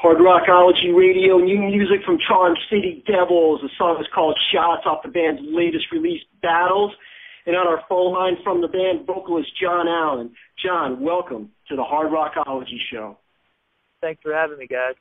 Hard Rockology Radio, new music from Charm City Devils. The song is called Shots off the band's latest release, Battles. And on our phone line from the band, vocalist John Allen. John, welcome to the Hard Rockology Show. Thanks for having me, guys.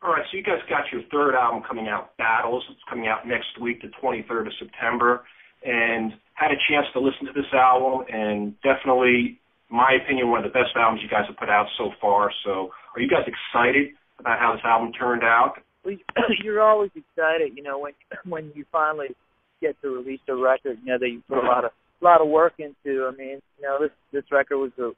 All right, so you guys got your third album coming out, Battles. It's coming out next week, the 23rd of September. And had a chance to listen to this album, and definitely, my opinion, one of the best albums you guys have put out so far. So are you guys excited about how this album turned out? You're always excited, you know, when when you finally get to release a record, you know, that you put a lot of a lot of work into. I mean, you know, this this record was a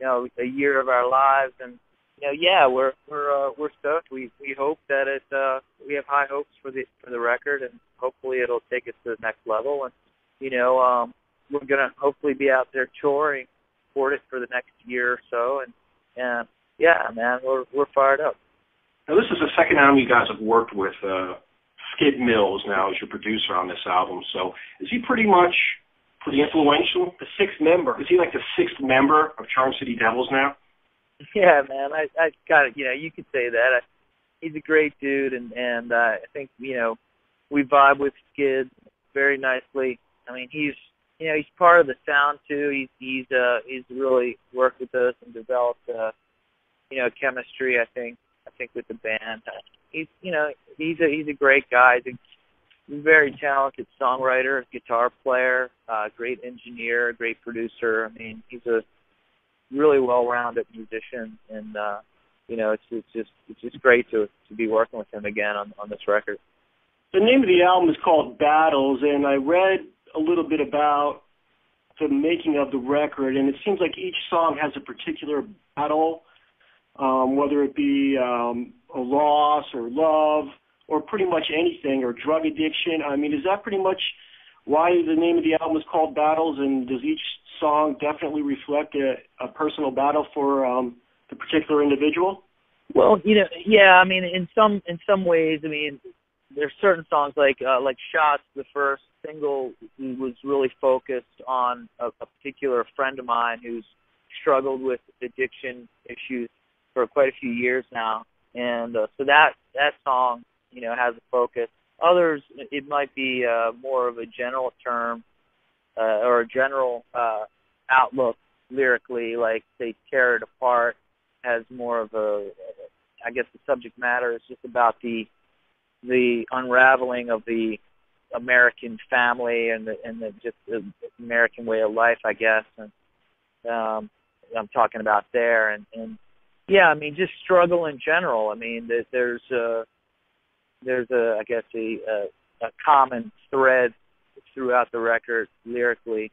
you know a year of our lives, and you know, yeah, we're we're uh, we're stoked. We we hope that it uh, we have high hopes for the for the record, and hopefully it'll take us to the next level. And you know, um, we're gonna hopefully be out there touring, support it for the next year or so, and and yeah, man, we're we're fired up. Now, this is the second album you guys have worked with. Uh, Skid Mills now is your producer on this album. So is he pretty much pretty influential? The sixth member. Is he like the sixth member of Charm City Devils now? Yeah, man. I I got it. You know, you could say that. I, he's a great dude, and and uh, I think you know we vibe with Skid very nicely. I mean, he's you know he's part of the sound too. He's he's uh he's really worked with us and developed uh you know chemistry. I think think with the band. He's you know he's a he's a great guy. He's a very talented songwriter, guitar player, uh, great engineer, great producer. I mean, he's a really well-rounded musician, and uh, you know it's it's just it's just great to to be working with him again on on this record. The name of the album is called Battles, and I read a little bit about the making of the record, and it seems like each song has a particular battle um, whether it be um, a loss or love or pretty much anything or drug addiction. I mean, is that pretty much why the name of the album is called Battles? And does each song definitely reflect a, a personal battle for um, the particular individual? Well, you know, yeah. I mean, in some in some ways, I mean, there's certain songs like uh, like Shots. The first single was really focused on a, a particular friend of mine who's struggled with addiction issues for quite a few years now, and uh, so that that song, you know, has a focus. Others, it might be uh, more of a general term uh, or a general uh, outlook lyrically, like say "Tear It Apart" has more of a, I guess the subject matter is just about the the unraveling of the American family and the, and the just the American way of life, I guess. And um, I'm talking about there, and, and yeah, I mean, just struggle in general. I mean, there's a there's a I guess a, a a common thread throughout the record lyrically,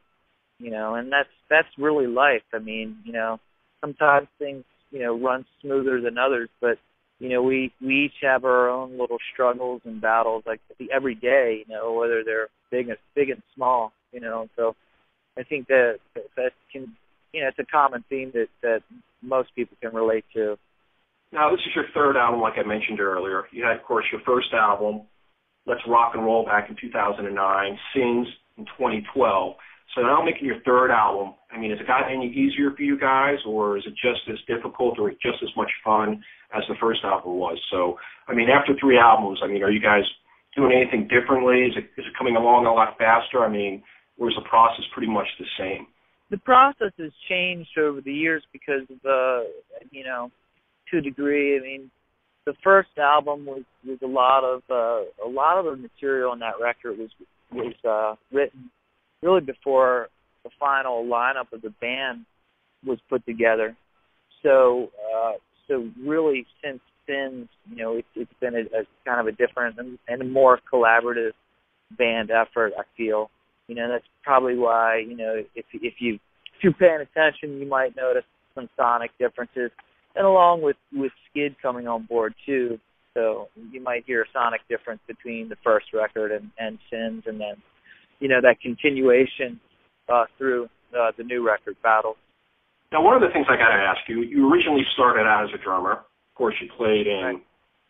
you know, and that's that's really life. I mean, you know, sometimes things you know run smoother than others, but you know, we we each have our own little struggles and battles like every day, you know, whether they're big and big and small, you know. So I think that that can you know, it's a common theme that that most people can relate to. Now, this is your third album, like I mentioned earlier. You had, of course, your first album, Let's Rock and Roll, back in 2009, Sins in 2012. So now making your third album, I mean, has it gotten any easier for you guys, or is it just as difficult or just as much fun as the first album was? So, I mean, after three albums, I mean, are you guys doing anything differently? Is it, is it coming along a lot faster? I mean, or is the process pretty much the same? The process has changed over the years because of the you know to a degree. I mean the first album was was a lot of uh a lot of the material on that record was was uh written really before the final lineup of the band was put together. So uh so really since then you know it's it's been a, a kind of a different and, and a more collaborative band effort i feel you know, that's probably why, you know, if if you if you're paying attention, you might notice some sonic differences. And along with with Skid coming on board too, so you might hear a sonic difference between the first record and, and Sins, and then you know that continuation uh, through uh, the new record, Battle. Now, one of the things I got to ask you, you originally started out as a drummer. Of course, you played in right.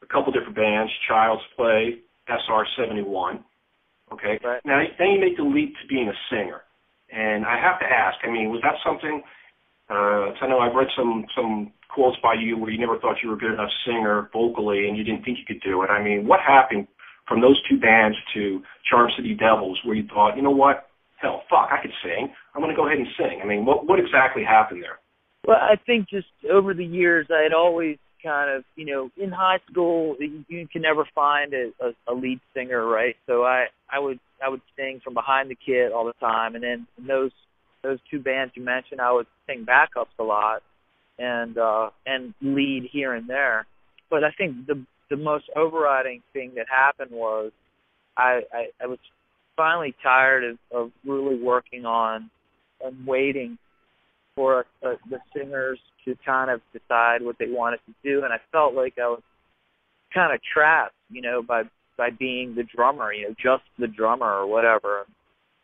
a couple different bands, Child's Play, SR71. Okay. Right. Now, then you make the leap to being a singer, and I have to ask. I mean, was that something Uh, I know I've read some some quotes by you where you never thought you were a good enough singer vocally, and you didn't think you could do it. I mean, what happened from those two bands to Charm City Devils, where you thought, you know what, hell, fuck, I could sing. I'm going to go ahead and sing. I mean, what what exactly happened there? Well, I think just over the years, I had always kind of, you know, in high school, you, you can never find a, a, a lead singer, right? So I, I would, I would sing from behind the kit all the time, and then those, those two bands you mentioned, I would sing backups a lot, and uh, and lead here and there. But I think the the most overriding thing that happened was I, I, I was finally tired of, of really working on and waiting for uh, the singers to kind of decide what they wanted to do, and I felt like I was kind of trapped, you know, by by being the drummer, you know, just the drummer or whatever.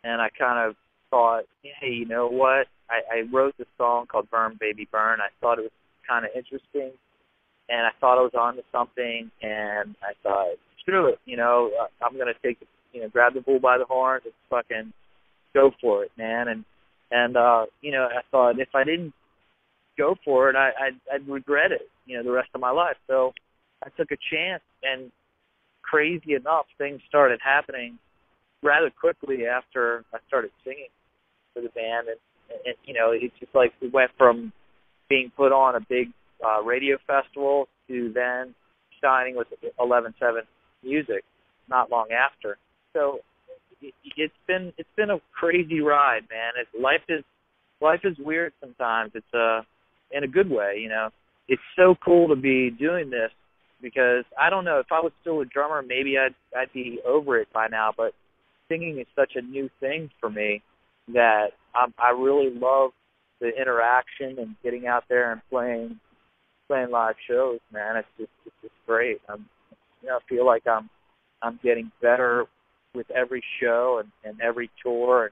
And I kind of thought, hey, you know what? I, I wrote this song called "Burn Baby Burn." I thought it was kind of interesting, and I thought I was onto something, and I thought, screw it, you know, I'm gonna take, you know, grab the bull by the horns and fucking go for it, man. And and uh, you know, I thought if I didn't go for it, I, I'd, I'd regret it, you know, the rest of my life. So I took a chance, and crazy enough, things started happening rather quickly after I started singing for the band, and, and you know, it's just like we went from being put on a big uh, radio festival to then signing with Eleven Seven Music not long after. So it's been it's been a crazy ride, man. It's life is life is weird sometimes. It's uh in a good way, you know. It's so cool to be doing this because I don't know if I was still a drummer, maybe I'd I'd be over it by now. But singing is such a new thing for me that I'm, I really love the interaction and getting out there and playing playing live shows. Man, it's just it's just great. I'm you know I feel like I'm I'm getting better with every show and, and every tour,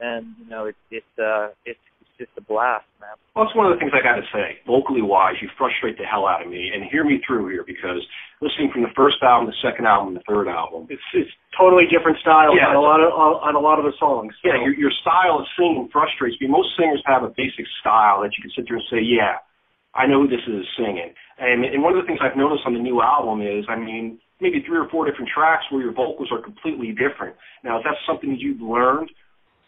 and, and you know, it's it's uh, it's it's just a blast, man. Well, that's one of the things I got to say. Vocally wise, you frustrate the hell out of me, and hear me through here because listening from the first album, the second album, the third album, it's it's totally different styles yeah, on a lot of on a lot of the songs. So. Yeah, your your style of singing frustrates me. Most singers have a basic style that you can sit there and say, yeah. I know who this is singing. And, and one of the things I've noticed on the new album is, I mean, maybe three or four different tracks where your vocals are completely different. Now, is that something that you've learned?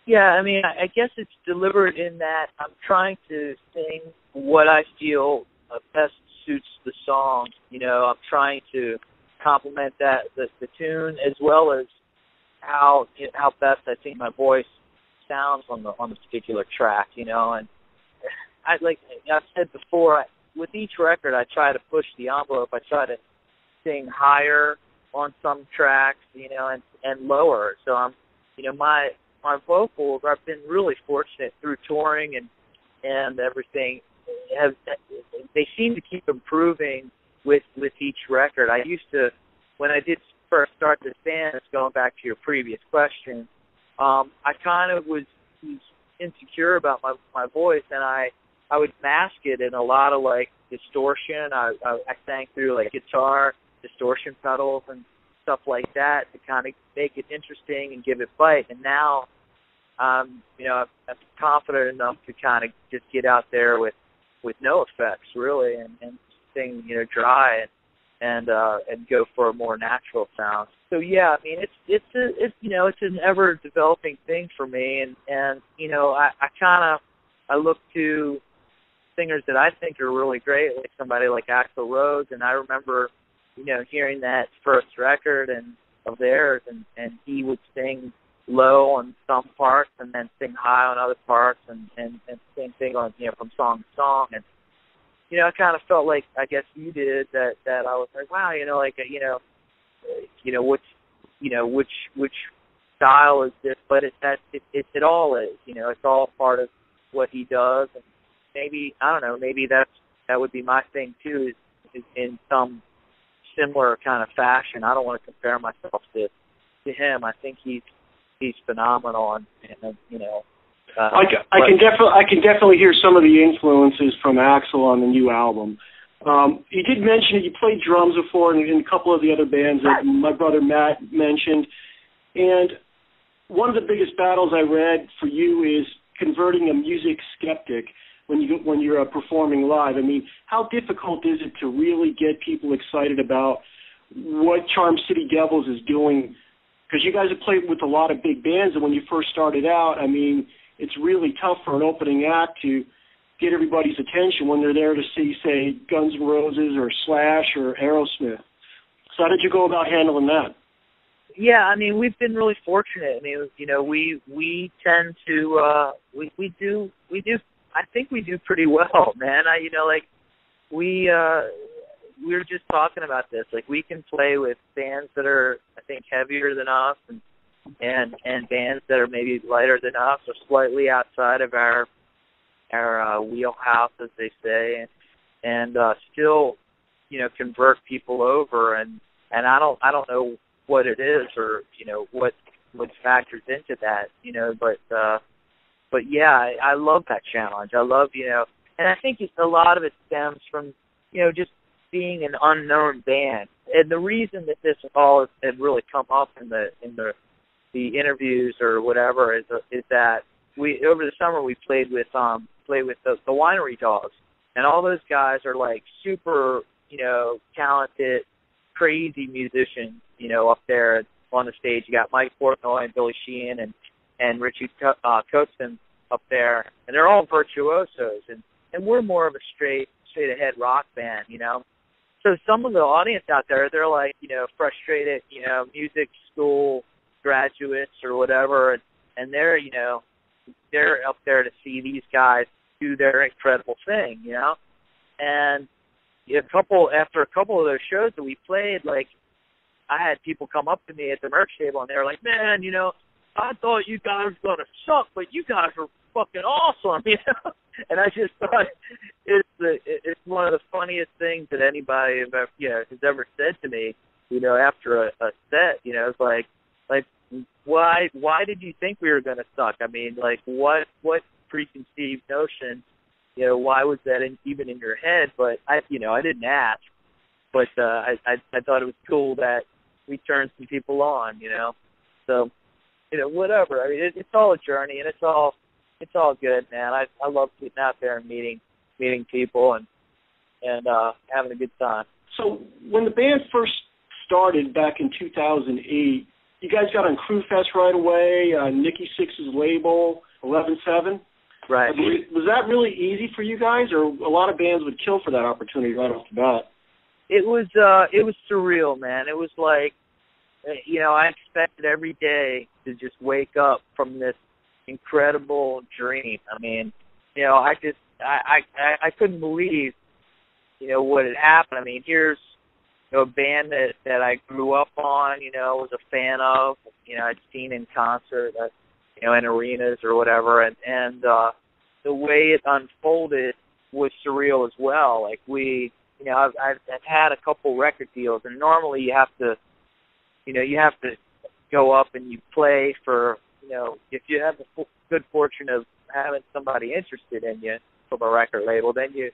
Yeah, I mean, I guess it's deliberate in that I'm trying to sing what I feel uh, best suits the song. You know, I'm trying to complement that the, the tune as well as how how best I think my voice sounds on the on the particular track. You know, and I like I've said before, with each record I try to push the envelope. I try to sing higher on some tracks, you know, and and lower. So I'm, you know, my my vocals. I've been really fortunate through touring and and everything. Have they seem to keep improving with with each record. I used to when I did first start this band. Going back to your previous question. Um, I kind of was, was insecure about my my voice, and I I would mask it in a lot of like distortion. I I, I sang through like guitar distortion pedals and stuff like that to kind of make it interesting and give it bite. And now, um, you know, I'm confident enough to kind of just get out there with with no effects really and, and sing, you know, dry and and uh, and go for a more natural sound. So yeah, I mean, it's it's a it's you know it's an ever developing thing for me, and and you know I, I kind of I look to singers that I think are really great, like somebody like Axl Rose, and I remember you know, hearing that first record and of theirs, and and he would sing low on some parts and then sing high on other parts, and and and same thing on you know from song to song, and you know I kind of felt like I guess you did that that I was like wow you know like you know you know which you know which which style is this, but it that it, it it all is you know it's all part of what he does, and maybe I don't know maybe that's that would be my thing too is, is in some similar kind of fashion. I don't want to compare myself to to him. I think he's he's phenomenal, and, and you know. Uh, I, can, I can definitely I can definitely hear some of the influences from Axl on the new album. Um, you did mention that you played drums before in, in a couple of the other bands that my brother Matt mentioned, and one of the biggest battles I read for you is converting a music skeptic when you when you're uh, performing live. I mean, how difficult is it to really get people excited about what Charm City Devils is doing? Because you guys have played with a lot of big bands, and when you first started out, I mean, it's really tough for an opening act to get everybody's attention when they're there to see, say, Guns N' Roses or Slash or Aerosmith. So how did you go about handling that? Yeah, I mean, we've been really fortunate. I mean, you know, we we tend to uh we we do we do I think we do pretty well, man. I you know, like we uh we were just talking about this. Like we can play with bands that are I think heavier than us and and and bands that are maybe lighter than us or slightly outside of our our uh, wheelhouse, as they say, and, and uh, still, you know, convert people over. And and I don't I don't know what it is or you know what what factors into that, you know, but uh, but yeah, I, I love that challenge. I love you know, and I think it's, a lot of it stems from you know just being an unknown band. And the reason that this all has really come up in the in the the interviews or whatever is is that we over the summer we played with um play with the, the winery dogs, and all those guys are like super, you know, talented, crazy musicians. You know, up there on the stage, you got Mike Portnoy and Billy Sheehan and and Richie uh, Kotzen up there, and they're all virtuosos, and and we're more of a straight straight ahead rock band, you know. So some of the audience out there, they're like, you know, frustrated, you know, music school graduates or whatever, and, and they're, you know, they're up there to see these guys do their incredible thing, you know. And a couple after a couple of those shows that we played, like I had people come up to me at the merch table and they were like, "Man, you know, I thought you guys were gonna suck, but you guys are fucking awesome," you know. And I just thought it's the it's one of the funniest things that anybody ever, you know has ever said to me. You know, after a, a set, you know, it's like like why why did you think we were going to suck? I mean, like what what preconceived notion? You know, why was that in, even in your head? But I, you know, I didn't ask, but uh, I, I I thought it was cool that we turned some people on. You know, so you know whatever. I mean, it, it's all a journey, and it's all it's all good, man. I I love getting out there and meeting meeting people and and uh having a good time. So when the band first started back in 2008, you guys got on Crüe Fest right away, uh, Nikki Sixx's label, Eleven Seven. Right. Was that really easy for you guys, or a lot of bands would kill for that opportunity right off the bat? It was uh it was surreal, man. It was like uh, you know, I expected every day to just wake up from this incredible dream. I mean, you know, I just I I I couldn't believe you know what had happened. I mean, here's know, a band that that I grew up on, you know, was a fan of, you know, I'd seen in concert, uh, you know, in arenas or whatever, and and uh, the way it unfolded was surreal as well. Like we, you know, I've I've had a couple record deals, and normally you have to, you know, you have to go up and you play for, you know, if you have the f- good fortune of having somebody interested in you from a record label, then you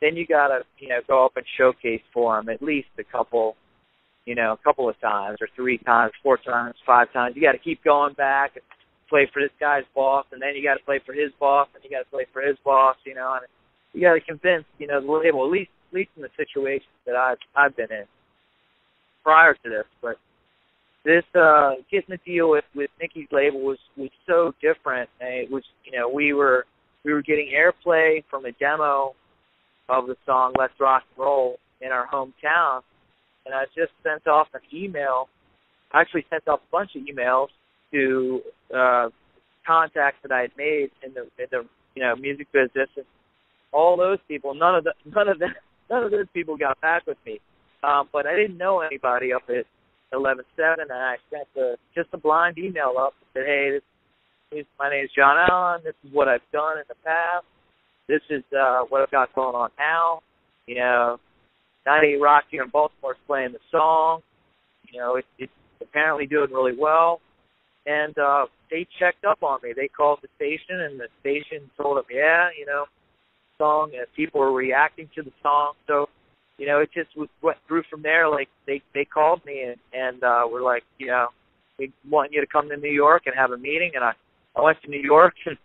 then you gotta you know go up and showcase for them at least a couple you know a couple of times or three times four times five times. You got to keep going back and play for this guy's boss and then you got to play for his boss and you got to play for his boss you know and you got to convince you know the label at least at least in the situations that I've I've been in prior to this but this uh getting the deal with with Nikki's label was was so different it was you know we were we were getting airplay from a demo of the song Let's Rock and Roll in our hometown. And I just sent off an email. I actually sent off a bunch of emails to uh, contacts that I had made in the in the you know music business, and all those people. None of the none of the none of those people got back with me. Um, but I didn't know anybody up at Eleven Seven, and I sent a, just a blind email up and said, "Hey, this, my name is John Allen. This is what I've done in the past this is uh, what I've got going on now. You know, 98 Rock here in Baltimore is playing the song. You know, it, it's apparently doing really well. And uh, they checked up on me. They called the station, and the station told them, yeah, you know, song, and people were reacting to the song. So, you know, it just was, went through from there. Like they they called me and and uh, were like, you know, we want you to come to New York and have a meeting. And I I went to New York and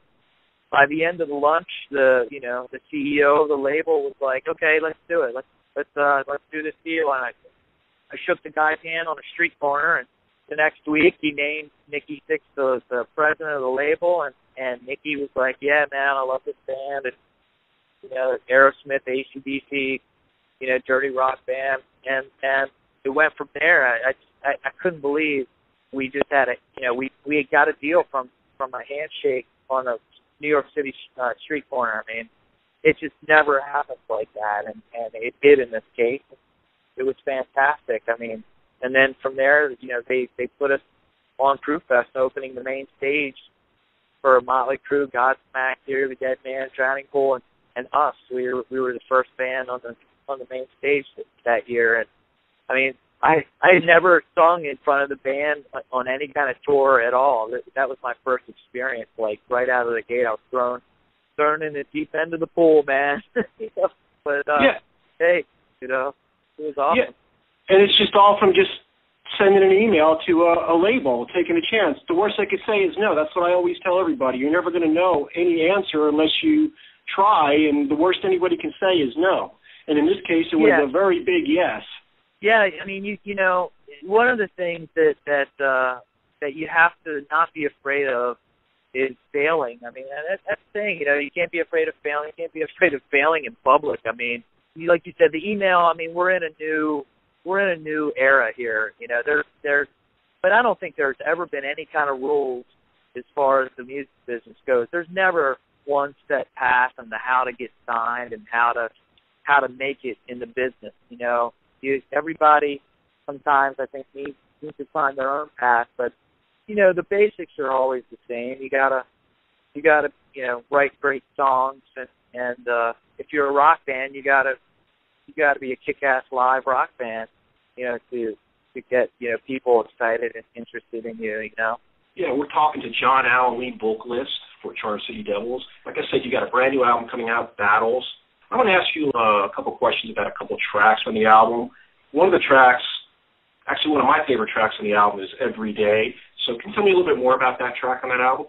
by the end of the lunch, the you know the CEO of the label was like, "Okay, let's do it. Let's let's uh, let's do this deal." And I I shook the guy's hand on a street corner, and the next week he named Nikki Sixx the, the president of the label, and and Nikki was like, "Yeah, man, I love this band." And you know, Aerosmith, ACDC, you know, dirty rock band, and and it went from there. I I, I couldn't believe we just had a you know we we got a deal from from a handshake on a New York City uh, street corner. I mean, it just never happens like that, and and it did in this case. It was fantastic. I mean, and then from there, you know, they they put us on Crüe Fest, opening the main stage for Motley Crue, Godsmack, Theory of the Dead Man, Drowning Pool, and, and us. We were we were the first band on the on the main stage that year, and I mean, I I had never sung in front of the band on any kind of tour at all. That, that was my first experience. Like right out of the gate, I was thrown thrown in the deep end of the pool, man. you know? But uh, yeah. hey, you know, it was awesome. Yeah. And it's just all from just sending an email to a, a label, taking a chance. The worst I could say is no. That's what I always tell everybody. You're never going to know any answer unless you try, and the worst anybody can say is no. And in this case, it was yeah. a very big yes. Yeah, I mean, you you know, one of the things that that uh, that you have to not be afraid of is failing. I mean, that, that's the thing. You know, you can't be afraid of failing. You can't be afraid of failing in public. I mean, you, like you said, the email. I mean, we're in a new we're in a new era here. You know, there's there's, but I don't think there's ever been any kind of rules as far as the music business goes. There's never one set path on the how to get signed and how to how to make it in the business. You know, you everybody sometimes I think needs needs to find their own path, but you know the basics are always the same. You gotta you gotta you know write great songs and and uh, if you're a rock band, you gotta you gotta be a kick-ass live rock band, you know, to to get you know people excited and interested in you. You know. Yeah, we're talking to John Allen, lead vocalist for Charm City Devils. Like I said, you got a brand new album coming out, Battles. I want to ask you uh, a couple questions about a couple tracks on the album. One of the tracks, actually one of my favorite tracks on the album is Every Day. So can you tell me a little bit more about that track on that album?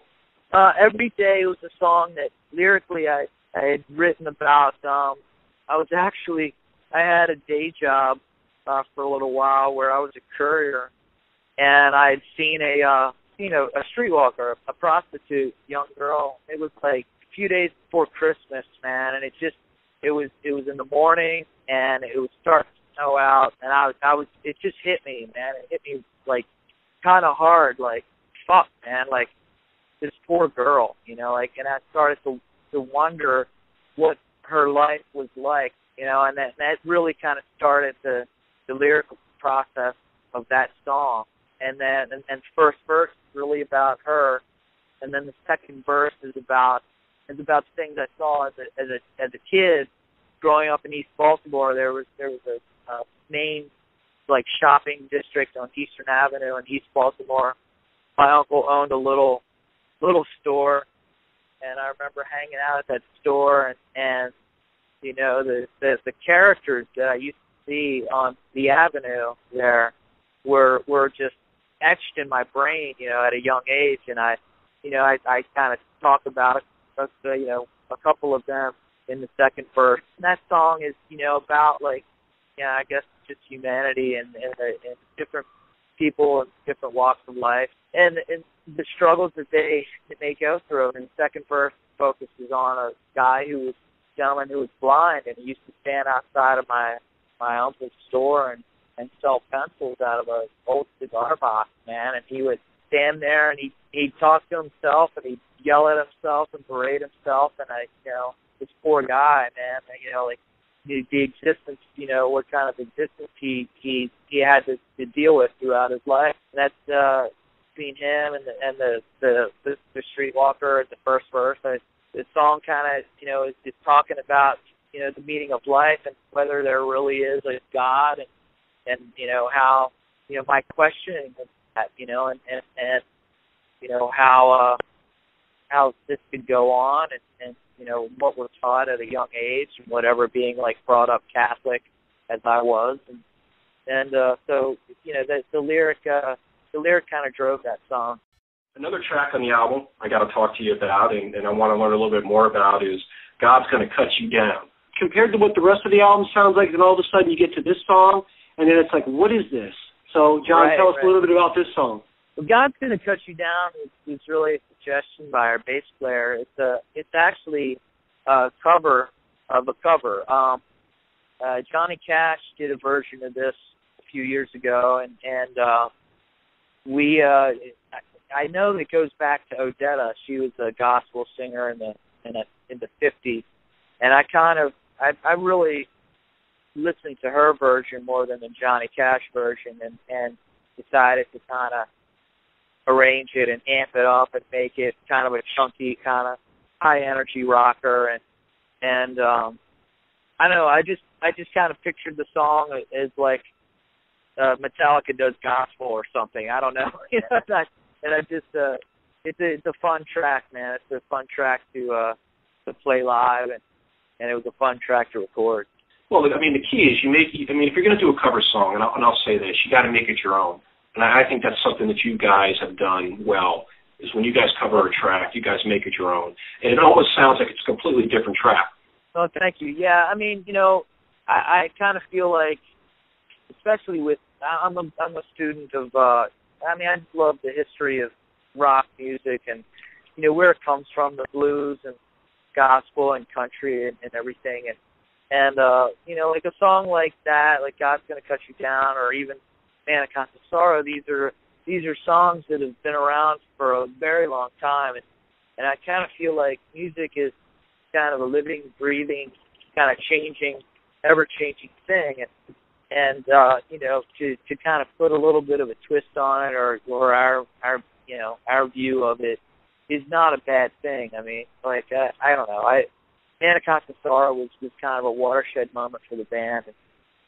Uh, Every Day was a song that lyrically I, I had written about. Um, I was actually, I had a day job uh, for a little while where I was a courier, and I had seen a, uh, seen a, a streetwalker, a prostitute, young girl. It was like a few days before Christmas, man, and it just it was it was in the morning and it was starting to snow out and I was I was it just hit me, man. It hit me like kind of hard, like fuck, man, like this poor girl, you know, like and I started to to wonder what her life was like, you know, and that that really kind of started the the lyrical process of that song. And then and, and first verse is really about her, and then the second verse is about is about the things I saw as a as a as a kid growing up in East Baltimore. There was there was a uh, main like shopping district on Eastern Avenue in East Baltimore. My uncle owned a little little store, and I remember hanging out at that store and and you know the the, the characters that I used to see on the avenue there were were just etched in my brain, you know, at a young age, and I, you know, I I kind of talk about uh, you know, a couple of them in the second verse. And that song is, you know, about like, yeah, I guess just humanity and, and, and different people and different walks of life and, and the struggles that they that they go through. And the second verse focuses on a guy who was a gentleman who was blind and he used to stand outside of my my uncle's store and and sell pencils out of a old cigar box, man. And he would stand there and he he'd talk to himself and he'd yell at himself and berate himself and I you know, this poor guy, man, you know, like the, the existence, you know, what kind of existence he he he had to, to deal with throughout his life. And that's uh between him and the and the the the, the streetwalker at the first verse. I, the song kind of you know is, is talking about you know the meaning of life and whether there really is a God and and you know how you know my questioning that you know and and, and you know how uh how this could go on and, and you know what we're taught at a young age and whatever being like brought up Catholic as I was and and uh so you know the the lyric uh the lyric kind of drove that song Another track on the album I got to talk to you about, and, and I want to learn a little bit more about is God's Gonna Cut You Down. Compared to what the rest of the album sounds like, then all of a sudden you get to this song, and then it's like, what is this? So, John, right, tell us right. a little bit about this song. Well, God's Gonna Cut You Down is, is really a suggestion by our bass player. It's a, it's actually a cover of a cover. Um, uh, Johnny Cash did a version of this a few years ago, and and uh, we, uh, I, I know it goes back to Odetta. She was a gospel singer in the in the in the fifties, and I kind of, I, I really listened to her version more than the Johnny Cash version, and and decided to kind of arrange it and amp it up and make it kind of a chunky kind of high energy rocker. And and um I don't know I just I just kind of pictured the song as like uh Metallica does gospel or something. I don't know. You know and I, and I just uh it's a it's a fun track man. It's a fun track to uh to play live and and it was a fun track to record Well, I mean, the key is you make. I mean, if you're going to do a cover song, and I'll, and I'll say this, you got to make it your own. And I I think that's something that you guys have done well. Is when you guys cover a track, you guys make it your own, and it almost sounds like it's a completely different track. Oh, thank you. Yeah, I mean, you know, I, I kind of feel like, especially with I'm a I'm a student of. uh I mean, I love the history of rock music and you know where it comes from, the blues and gospel and country and, and everything, and and uh, you know, like a song like that, like God's Gonna Cut You Down, or even Man of Constant Sorrow. These are these are songs that have been around for a very long time, and and I kind of feel like music is kind of a living, breathing, kind of changing, ever-changing thing, and and uh, you know to to kind of put a little bit of a twist on it, or or our our you know our view of it is not a bad thing. I mean, like uh, I don't know, I Constant Sorrow was was kind of a watershed moment for the band,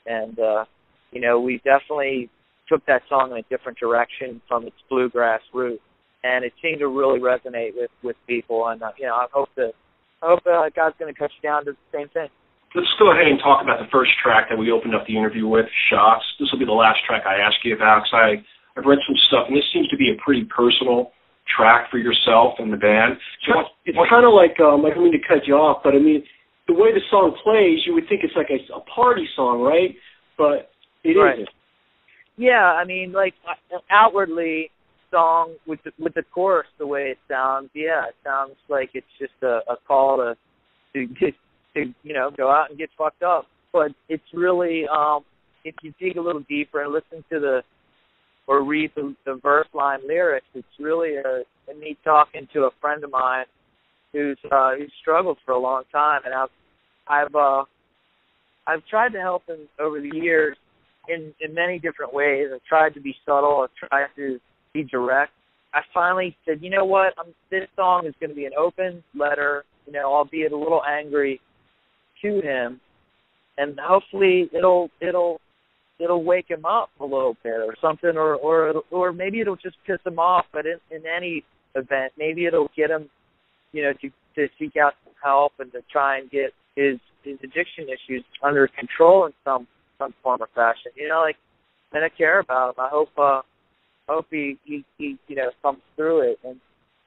and, uh, you know we definitely took that song in a different direction from its bluegrass root, and it seemed to really resonate with with people. And uh, you know, I hope that I hope uh, God's going to cut you down to the same thing. Let's go ahead and talk about the first track that we opened up the interview with, Shots. This will be the last track I ask you about because I've read some stuff, and this seems to be a pretty personal track for yourself and the band. So what, It's kind of like um, I don't mean to cut you off, but I mean the way the song plays, you would think it's like a, a party song, right? But it Right. not Yeah, I mean, like uh, outwardly, song with the, with the chorus, the way it sounds, yeah, it sounds like it's just a, a call to to get to you know go out and get fucked up. But it's really, um, if you dig a little deeper and listen to the or read the, the verse line lyrics, it's really a, me talking to a friend of mine who's uh, who's struggled for a long time, and I've I've uh, I've tried to help him over the years in in many different ways. I've tried to be subtle. I've tried to be direct. I finally said, you know what? I'm, this song is going to be an open letter. You know, albeit a little angry to him, and hopefully it'll it'll it'll wake him up a little bit or something, or or or maybe it'll just piss him off. But in, in any event, maybe it'll get him, you know, to to seek out some help and to try and get his his addiction issues under control in some some form or fashion. You know, like and I care about him. I hope uh hope he, he he you know comes through it and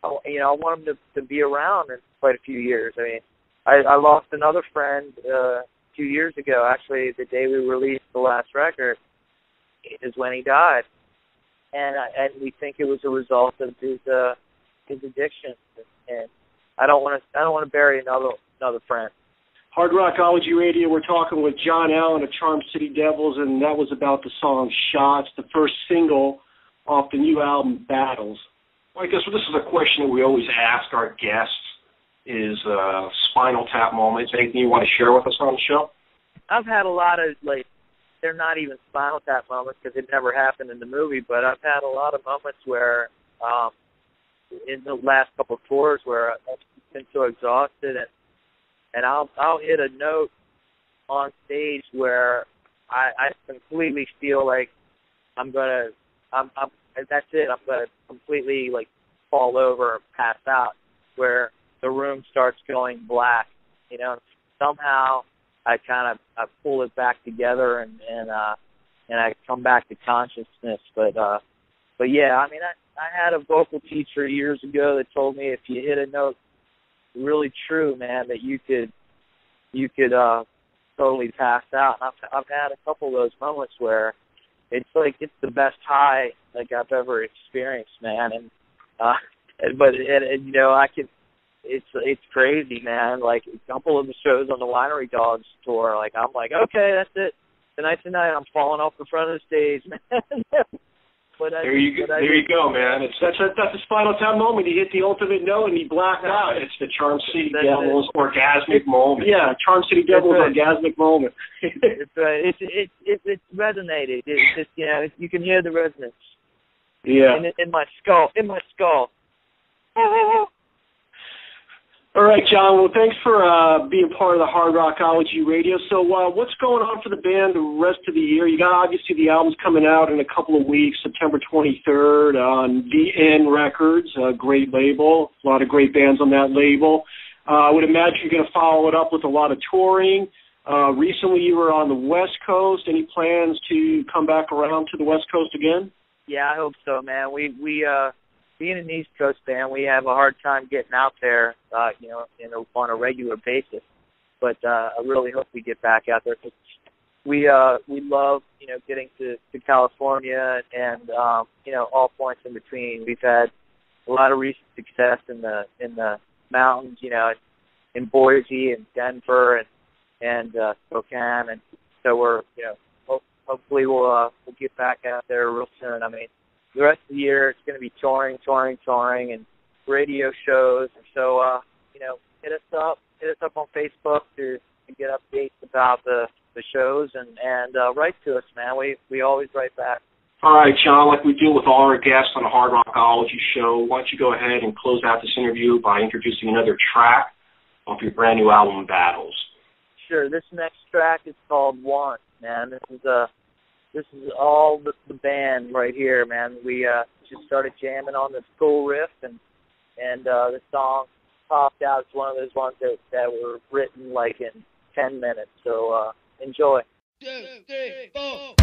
I, you know I want him to to be around in quite a few years. I mean, I I lost another friend uh a few years ago. Actually, the day we released the last record is when he died, and I, and we think it was a result of his uh his addiction. And I don't want to I don't want to bury another another friend. Hard Rockology Radio. We're talking with John Allen of Charm City Devils, and that was about the song "Shots," the first single off the new album "Battles." Well, I guess this is a question that we always ask our guests: is uh, Spinal Tap moments? Anything you want to share with us on the show? I've had a lot of like they're not even spinal tap moments because it never happened in the movie, but I've had a lot of moments where um in the last couple of tours where I've been so exhausted and and I'll I'll hit a note on stage where I I completely feel like I'm gonna I'm I'm that's it I'm gonna completely like fall over and pass out where the room starts going black you know somehow I kind of I pull it back together and and uh and I come back to consciousness. But uh but yeah, I mean I I had a vocal teacher years ago that told me if you hit a note really true, man, that you could you could uh totally pass out. And I've I've had a couple of those moments where it's like it's the best high like I've ever experienced, man. And uh but and, and you know, I could it's it's crazy, man. Like a couple of the shows on the Winery Dogs tour, like I'm like, okay, that's it. Tonight, tonight, I'm falling off the front of the stage, man. but I, there you go, there you go, man. It's that's a that's a Spinal Tap moment. You hit the ultimate note and you black out. It's the Charm City that's Devils it. orgasmic moment. Yeah, Charm City Devils right. orgasmic moment. it's right. It's it it it's resonated. It's just you know you can hear the resonance. Yeah. In, in my skull, in my skull. All right, John. Well, thanks for uh, being part of the Hard Rockology Radio. So, uh, what's going on for the band the rest of the year? You got obviously the album's coming out in a couple of weeks, September 23rd on VN Records, a great label. A lot of great bands on that label. Uh, I would imagine you're going to follow it up with a lot of touring. Uh, recently, you were on the West Coast. Any plans to come back around to the West Coast again? Yeah, I hope so, man. We we uh being an East Coast fan, we have a hard time getting out there, uh, you know, in a, on a regular basis. But uh, I really hope we get back out there. Cause we uh, we love, you know, getting to, to California and um, you know all points in between. We've had a lot of recent success in the in the mountains, you know, in Boise and Denver and and uh, Spokane, and so we're you know ho- hopefully we'll uh, we'll get back out there real soon. I mean, the rest of the year it's going to be touring, touring, touring, and radio shows. And so, uh, you know, hit us up, hit us up on Facebook to, to get updates about the the shows and and uh, write to us, man. We we always write back. All right, John. Like we do with all our guests on the Hard Rockology show, why don't you go ahead and close out this interview by introducing another track off your brand new album, Battles. Sure. This next track is called Want. Man, this is a this is all the, the band right here, man. We uh, just started jamming on this cool riff, and and uh, the song popped out. It's one of those ones that that were written like in ten minutes. So uh, enjoy. Two, three, four.